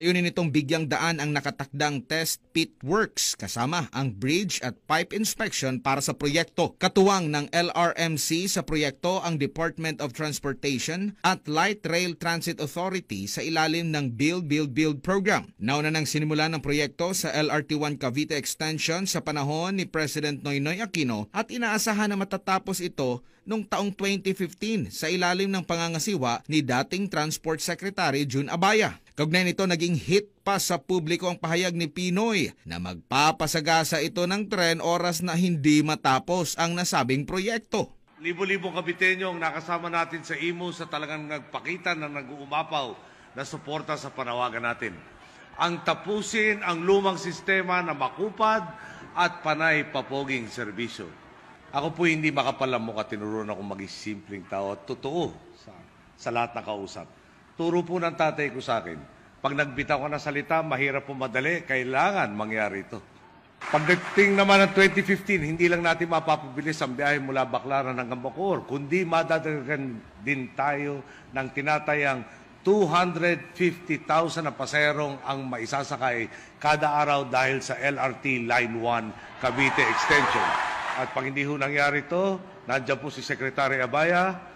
Layunin nitong bigyang daan ang nakatakdang test pit works kasama ang bridge at pipe inspection para sa proyekto. Katuwang ng LRMC sa proyekto ang Department of Transportation at Light Rail Transit Authority sa ilalim ng Build Build Build program. Nauna nang sinimula ng proyekto sa LRT1 Cavite Extension sa panahon ni President Noynoy Aquino at inaasahan na matatapos ito noong taong 2015 sa ilalim ng pangangasiwa ni dating Transport Secretary June Abaya. Kaugnay nito naging hit pa sa publiko ang pahayag ni Pinoy na magpapasagasa ito ng tren oras na hindi matapos ang nasabing proyekto. Libo-libong kabitenyo ang nakasama natin sa IMO sa talagang nagpakita na nag-uumapaw na suporta sa panawagan natin. Ang tapusin ang lumang sistema na makupad at panay papoging serbisyo. Ako po hindi makapalamok at tinuruan ako maging simpleng tao at totoo sa, sa lahat na kausap. Turo po ng tatay ko sa akin, pag nagbitaw ka na salita, mahirap po madali, kailangan mangyari ito. Pagdating naman ng 2015, hindi lang natin mapapabilis ang biyahe mula Baclaran hanggang Bacoor, kundi madadagdagan din tayo ng tinatayang 250,000 na paserong ang maisasakay kada araw dahil sa LRT Line 1 Cavite Extension. At pag hindi ho nangyari ito, nandiyan po si Secretary Abaya,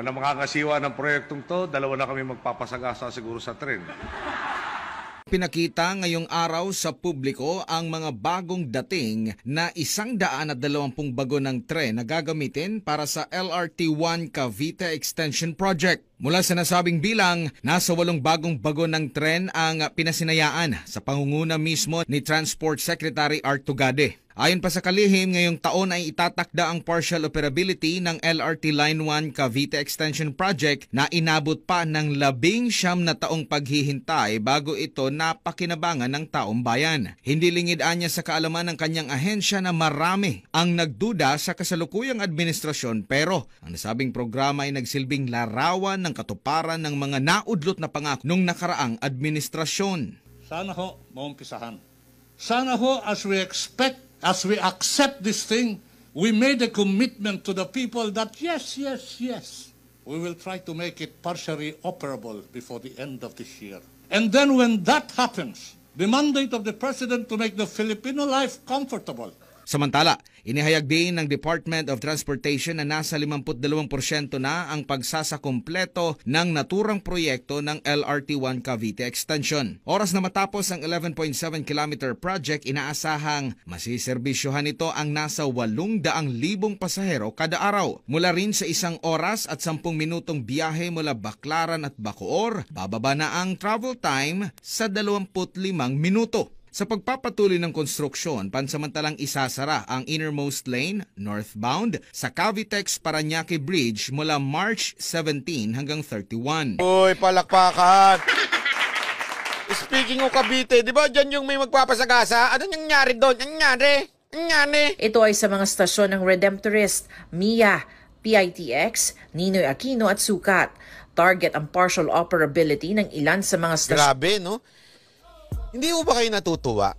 na makakasiwa ng proyektong to, dalawa na kami magpapasagasa siguro sa tren. Pinakita ngayong araw sa publiko ang mga bagong dating na isang daan at dalawampung bago ng tren na gagamitin para sa LRT1 Cavite Extension Project. Mula sa nasabing bilang, nasa walong bagong bago ng tren ang pinasinayaan sa pangunguna mismo ni Transport Secretary Art Tugade. Ayon pa sa kalihim, ngayong taon ay itatakda ang partial operability ng LRT Line 1 Cavite Extension Project na inabot pa ng labing siyam na taong paghihintay bago ito napakinabangan ng taong bayan. Hindi lingid anya sa kaalaman ng kanyang ahensya na marami ang nagduda sa kasalukuyang administrasyon pero ang nasabing programa ay nagsilbing larawan ng katuparan ng mga naudlot na pangako nung nakaraang administrasyon. Sana ho maumpisahan. Sana ho as we expect as we accept this thing, we made a commitment to the people that yes, yes, yes, we will try to make it partially operable before the end of this year. And then when that happens, the mandate of the President to make the Filipino life comfortable Samantala, inihayag din ng Department of Transportation na nasa 52% na ang pagsasakumpleto ng naturang proyekto ng LRT1 Cavite Extension. Oras na matapos ang 11.7 km project, inaasahang masiservisyohan ito ang nasa 800,000 pasahero kada araw. Mula rin sa isang oras at 10 minutong biyahe mula Baclaran at Bacoor, bababa na ang travel time sa 25 minuto. Sa pagpapatuloy ng konstruksyon, pansamantalang isasara ang innermost lane northbound sa Cavitex Paranaque Bridge mula March 17 hanggang 31. Uy, palakpakan! Speaking of Cavite, di ba dyan yung may magpapasagasa? Ano nangyari doon? Nangyari? Nangyari? Ito ay sa mga stasyon ng Redemptorist, MIA, PITX, Ninoy Aquino at Sukat. Target ang partial operability ng ilan sa mga stasyon. Grabe, no? Hindi mo ba kayo natutuwa?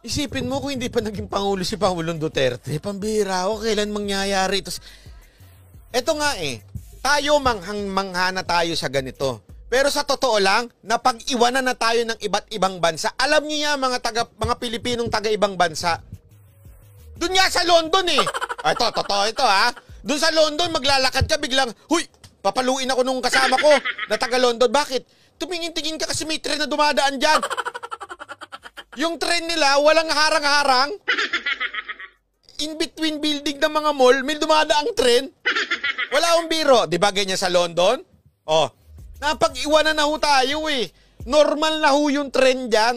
Isipin mo kung hindi pa naging Pangulo si Pangulong Duterte, pambira ako, kailan mangyayari ito? Ito nga eh, tayo manghang manghana tayo sa ganito. Pero sa totoo lang, napag-iwanan na tayo ng iba't ibang bansa. Alam niyo yan, mga, taga, mga Pilipinong taga-ibang bansa. Doon nga sa London eh. Ito, totoo ito ha. Doon sa London, maglalakad ka biglang, huy, papaluin ako nung kasama ko na taga London. Bakit? Tumingin-tingin ka kasi may tren na dumadaan dyan. Yung tren nila, walang harang-harang. In between building ng mga mall, may dumadaang tren. Wala akong biro. Di ba ganyan sa London? Oh, napag-iwanan na ho tayo eh. Normal na ho yung tren dyan.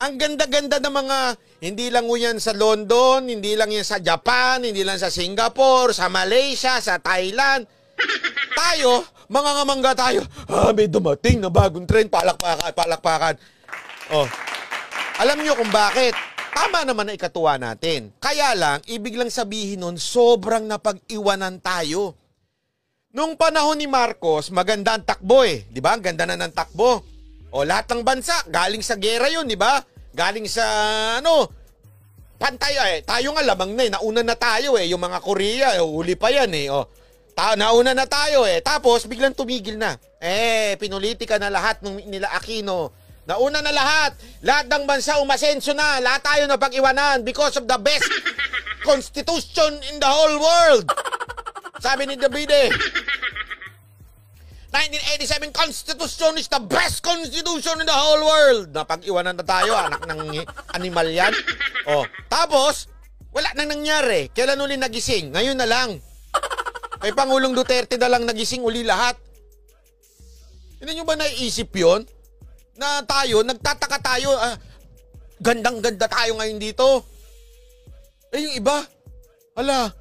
Ang ganda-ganda ng mga, hindi lang ho yan sa London, hindi lang yan sa Japan, hindi lang sa Singapore, sa Malaysia, sa Thailand. Tayo, mga ngamangga tayo. Ah, may dumating na bagong trend. Palakpakan, palakpakan. Oh. Alam niyo kung bakit? Tama naman na ikatuwa natin. Kaya lang, ibig lang sabihin nun, sobrang napag-iwanan tayo. Nung panahon ni Marcos, maganda ang takbo eh. Di ba? Ang ganda na ng takbo. O lahat ng bansa, galing sa gera yun, di ba? Galing sa, ano, pantay eh. Tayo nga lamang na eh. Nauna na tayo eh. Yung mga Korea, eh, huli pa yan eh. O, Ta nauna na tayo eh. Tapos biglang tumigil na. Eh, pinulitika na lahat ng nila Aquino Nauna na lahat. Lahat ng bansa umasenso na. Lahat tayo na pag-iwanan because of the best constitution in the whole world. Sabi ni Davide. 1987 Constitution is the best constitution in the whole world. Napag-iwanan na tayo, anak ng animal yan. Oh, tapos, wala nang nangyari. Kailan uli nagising? Ngayon na lang. Kay Pangulong Duterte na lang nagising uli lahat. Hindi nyo ba naiisip yon Na tayo, nagtataka tayo, ah, gandang-ganda tayo ngayon dito. Eh yung iba, ala,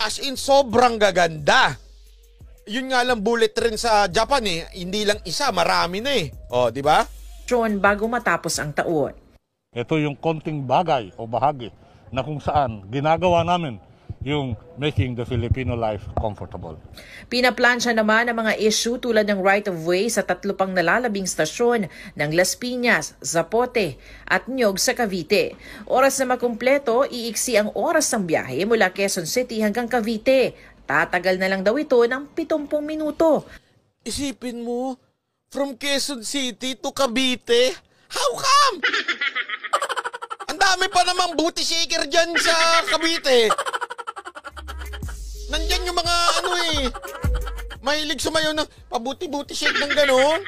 as in sobrang gaganda. Yun nga lang bullet rin sa Japan eh. Hindi lang isa, marami na eh. Oh, di ba? bago matapos ang taon. Ito yung konting bagay o bahagi na kung saan ginagawa namin yung making the Filipino life comfortable. Pinaplansya naman ang mga issue tulad ng right-of-way sa tatlo pang nalalabing stasyon ng Las Piñas, Zapote at Nyog sa Cavite. Oras na makumpleto, iiksi ang oras ng biyahe mula Quezon City hanggang Cavite. Tatagal na lang daw ito ng 70 minuto. Isipin mo, from Quezon City to Cavite, how come? Ang dami pa namang booty shaker dyan sa Cavite. Nandyan yung mga ano eh, mahilig sumayo ng pabuti-buti shake ng gano'n.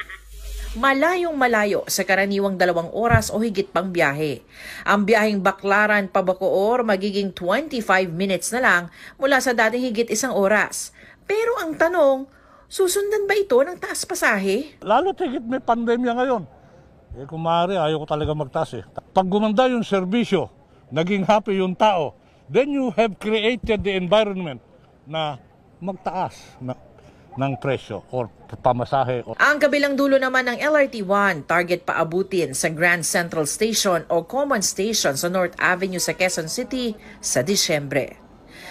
Malayong malayo sa karaniwang dalawang oras o higit pang biyahe. Ang biyaheng Baklaran Pabacoor magiging 25 minutes na lang mula sa dating higit isang oras. Pero ang tanong, susundan ba ito ng taas pasahe? Lalo tigit may pandemya ngayon. Eh kung maaari, ayaw ko talaga magtaas eh. Pag gumanda yung serbisyo, naging happy yung tao, then you have created the environment na magtaas na, ng presyo or pamasahe. Or... Ang kabilang dulo naman ng LRT-1 target paabutin sa Grand Central Station o Common Station sa North Avenue sa Quezon City sa Disyembre.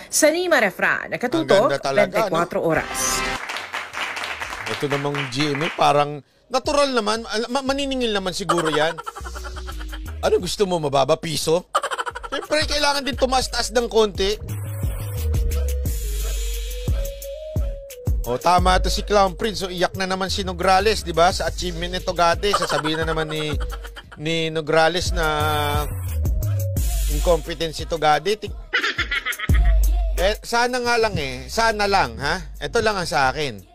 Sa Nima Refra, nakatuto, Ang ganda talaga, 24 oras. Ito namang GMA, parang natural naman, maniningil naman siguro yan. Ano gusto mo, mababa piso? Siyempre, kailangan din tumaas-taas ng konti. O tama to si Clown Prince. So iyak na naman si Nograles, 'di ba? Sa achievement ni Togade, sasabihin na naman ni ni Nograles na incompetent si Togade. Ting- eh, sana nga lang eh. Sana lang, ha? Ito lang ang sa akin.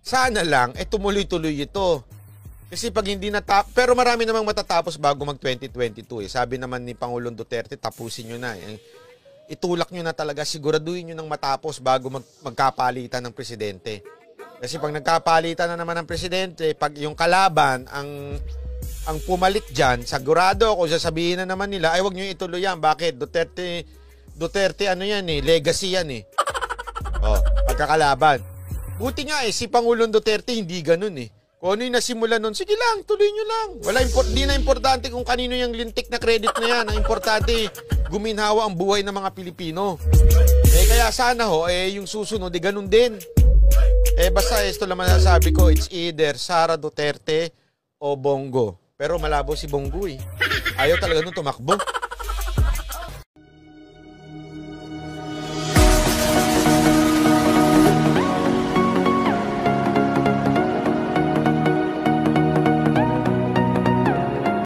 Sana lang, eh tumuloy-tuloy ito. Kasi pag hindi natap pero marami namang matatapos bago mag 2022 eh. Sabi naman ni Pangulong Duterte, tapusin nyo na. Eh. Itulak nyo na talaga, siguraduhin nyo nang matapos bago mag magkapalitan ng presidente. Kasi pag nagkapalitan na naman ng presidente, pag yung kalaban ang ang pumalit dyan, sigurado ako, sasabihin na naman nila, ay wag nyo ituloy yan. Bakit? Duterte, Duterte ano yan eh, legacy yan eh. Oh, pagkakalaban. Buti nga eh, si Pangulong Duterte hindi ganun eh. Kung ano yung nasimula nun, sige lang, tuloy nyo lang. Wala import, di na importante kung kanino yung lintik na credit na yan. Ang importante, guminhawa ang buhay ng mga Pilipino. Eh kaya sana ho, eh yung susunod, eh ganun din. Eh basta ito lang masasabi ko, it's either Sara Duterte o Bongo. Pero malabo si Bongo eh. Ayaw talaga nung tumakbo.